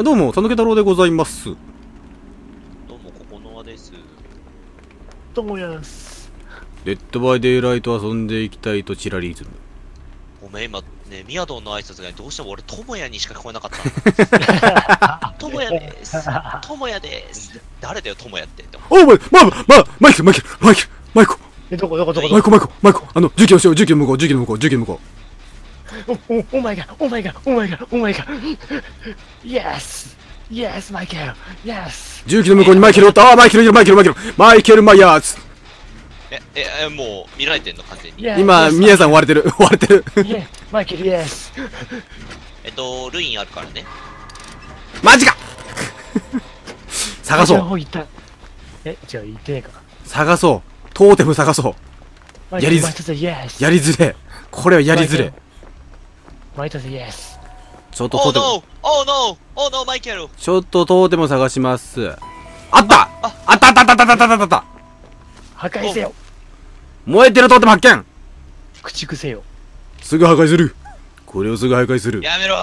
どうも、佐野家太郎でございます。どうも、ここの輪です。ともやす。デッドバイデイライト遊んでいきたいとチラリズム。ごめん、今ね、ミヤドンの挨拶がどうしても俺、ともやにしか聞こえなかった。ともやです。ともやです。誰だよ、ともやって。でもお前、まあ、まあ、マイケル、マイケル、マイケル、マイコ、え、どこどこどこマイコ、マイコ、マイコ、あの、重機の後ろ、重機の向こう、重機の向こう、重機の向こお、お、お前が、お前が、お前が、お前が。Yes! Yes, Michael! Yes! う。重機の向こうにマイケルおった。ああ、マイケルいる、マイケル、マイケル、マイケル・マイヤーズ。え、え、え、もう見られてんの、完全に。Yes! 今、yes, ミヤさん追われてる、追われてる。Yeah, Michael, yes! えっと、ルインあるからね。マジか探そう。え、違う、行ってねえか。探そう。トーテム探そう。やりづマイトス Yes! やりづれ。これはやりづれ。毎年イエス。ちょっとトーテム。Oh no! Oh no! マイケル。ちょっとトーテム探します。あったあったあったあったあったあったあった破壊せよ燃えてるトーテム発見駆逐せよ。すぐ破壊するこれをすぐ破壊する。やめろ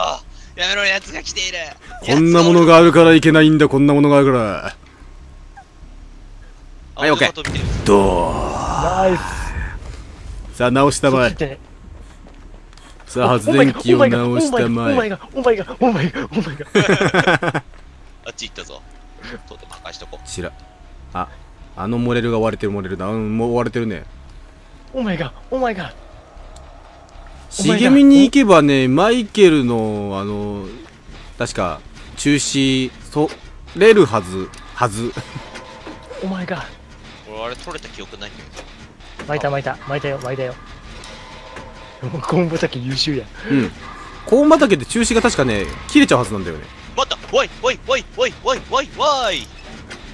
やめろ奴が来ているこんなものがあるからいけないんだこんなものがあるからはい、オッっー。どう？ナイスさあ、直したまえ。さあ、発電機を直したまえ。お前が、お前が、お前が、お前が。あっち行ったぞ。とうとう破壊しとこう。ちら。あ、あのモレルが割れてるモレルだ。うん、もう割れてるね。お前が、お前が。茂みに行けばね、マイケルの、あの、確か、中止、そ、れるはず、はず。お前が。俺、あれ取れた記憶ないんだよ。巻いた巻いた、巻いたよ、巻いたよ。コンボタキ優秀や。うん。コーン畑って中止が確かね、切れちゃうはずなんだよね。待ったおいおいおいおいおいおいおい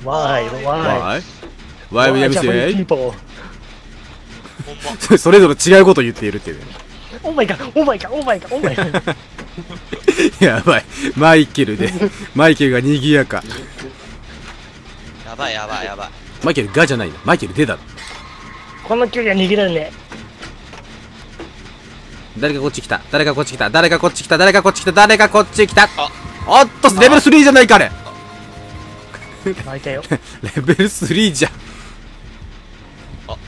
わーい、わーい。わい。わい、やめジャパニーピせーポほんま。それぞれ違うこと言っているっていうね。ー。お前が、お前が、お前が、お前が。やばい。マイケルで、マイケルが賑やか。やばいやばいやばい。マイケルがじゃないんだ。マイケルでだろ。この距離は逃げられね誰かこっち来た。誰かこっち来た。誰かこっち来た。誰かこっち来た。誰かこっち来た。あおっと、レベル3じゃないか、あれ。え。巻いたよ。レベル3じゃ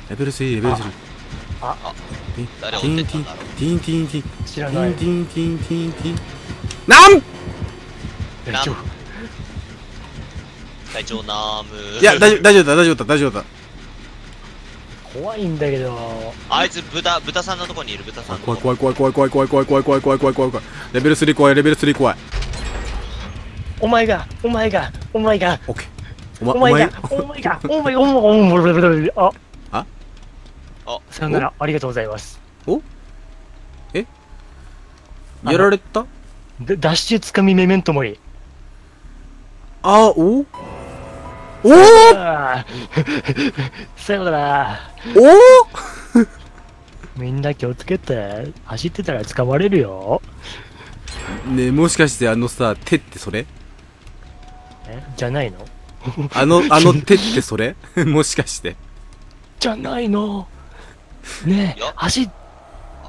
レベル3、レベル3。あ、ティン誰ティンティンティンティンティン知らないティンテ。ィンティンティンティンなん大丈夫。隊長ナームいや、大丈夫、大丈夫だ、大丈夫だ、大丈夫だ。怖いんだけど。あいつ豚豚さんのとこにいる豚さんの怖い怖い怖い怖い怖い怖い怖い怖い怖い怖い怖い怖い怖いレベル3怖い、レベル3怖い。お前が、お前が、お前が、オッケー。おお前、お前前が、お前が、お前が、お前が、お前が、あ、さよなら、ありがとうございます。やられたで脱出つかみメメントモリ。あ、おおおさよなら。おみんな気をつけて。走ってたら捕まれるよ。ねえ、もしかしてあのさ、手ってそれ？え？じゃないの？あの、あの手ってそれ？もしかして。じゃないの。ねえ走っ、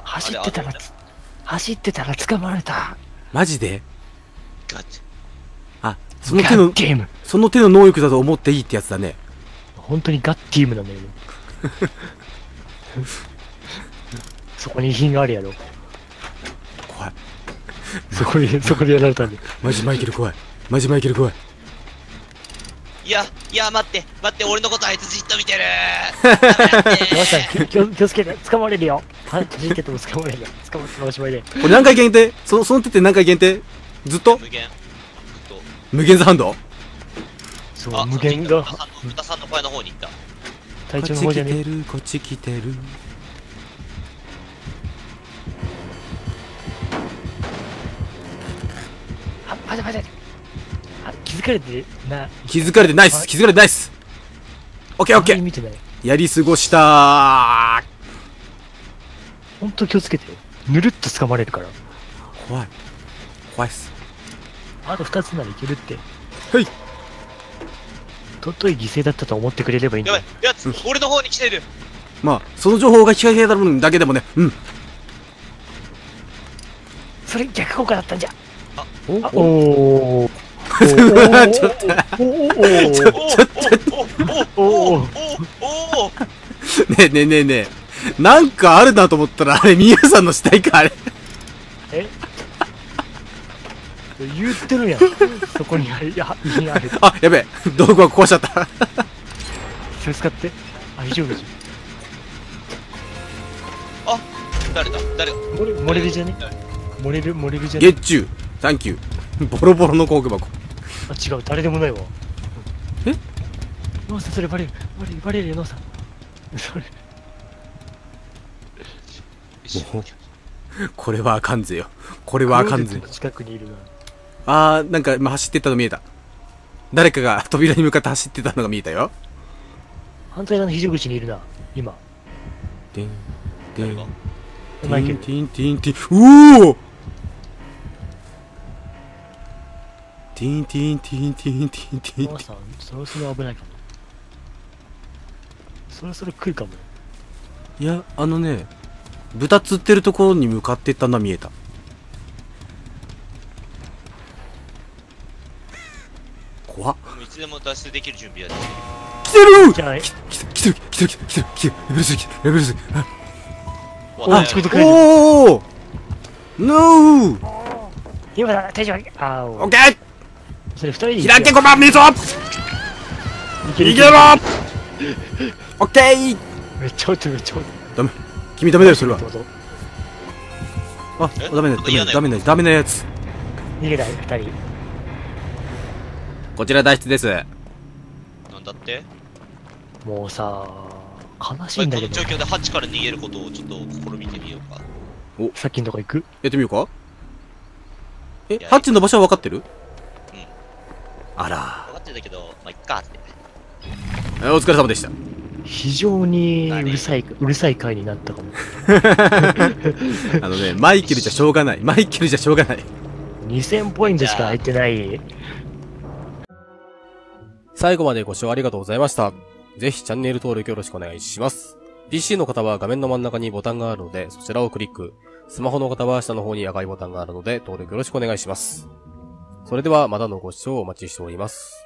走ってたら走ってたら捕まれた。マジで？ガチあ、その手のガッ、ティーム。その手の能力だと思っていいってやつだね。本当にガッティームなんだよね。そこに品があるやろ。怖い。そこに、そこでやられたんで。マジマイケル怖い。マジマイケル怖い。いやいや待って待って俺のことあいつじっと見てる山下気を気をつけて、捕まれるよ。はじいてても捕まれるよ。捕まってもおしまいで。これ何回限定？その、その手って何回限定？ずっと？無限ずっと無限ザハンド？そう、あ無限が豚さんの豚さんの小屋の方に行った体こっち調の方じゃね来てる、こっち来てる。あ、待て待て。あ、気づかれてな。気づかれてナイス気づかれてナイスオッケーオッケー。やり過ごしたほんと気をつけてよ。ぬるっと捕まれるから。怖い。怖いっす。あと二つならいけるって。はい。尊い犠牲だったと思ってくれればいいんだよ。やばい。やつ俺の方に来てる。まあ、その情報が聞かれた分だけでもね、うん。それ逆効果だったんじゃ。おあおー。ちょっと、おおおおおおおおおおおおおねえねえねえねえ。なんかあるなと思ったら、あれ、みやさんの死体か、あれ。え言ってるやん。そこにあれ、いや、いや、あれ、あ、やべえ。道具は壊しちゃった。それ使って。あ、以上です。あ誰だ？誰？が漏れ、るじゃね？誰？漏れる、漏れるじゃね？月中。サンキュー。ボロボロの工具箱。あ、違う、誰でもないわ。え？ノーさん、それバレる。バレる、バレるよ、ノーさん。それ、これはあかんぜよ。これはあかんぜ近くにいるな。あー、なんか今走ってったの見えた。誰かが 扉に向かって走ってたのが見えたよ。反対側の非常口にいるな、今。てん、てん、テマイケル。ィンティンティンティン、うおーティンティンティンティンティンティンノーさん、そろそろ危ないかも。そろそろ来るかも。いや、あのね、豚釣ってるところに向かってったのは見えた。怖っ。もういつでも脱出できる準備はでき来てるじゃあ、来てる来てる来てる来てる来てる来てるレベル3来てるレベル3あるおおーノー今だ、手錠あオッケーそれ二人で開けごまんめぞいけるいけろオッケーめっちゃ撃ってるめっちゃ撃ってダメ君ダメだよそれはあえダメだなんか嫌なダメだダメなやつ逃げない二人こちら脱出です。なんだって？もうさ悲しこのいんだけど状況でハッチから逃げることをちょっと試みてみようか。さっきのとこ行く？やってみようか。えハッチの場所は分かってる？うん。あら。分かってたけどまあいっかって。えお疲れ様でした。非常にうるさいうるさい回になったかも。あのねマイケルじゃしょうがない。マイケルじゃしょうがない。2000ポイントしか入ってない最後までご視聴ありがとうございました。ぜひチャンネル登録よろしくお願いします。PC の方は画面の真ん中にボタンがあるので、そちらをクリック。スマホの方は下の方に赤いボタンがあるので、登録よろしくお願いします。それではまたのご視聴お待ちしております。